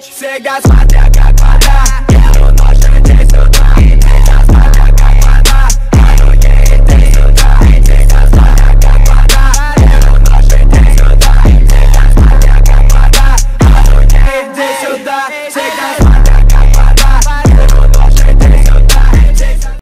Sega, Cê gasta.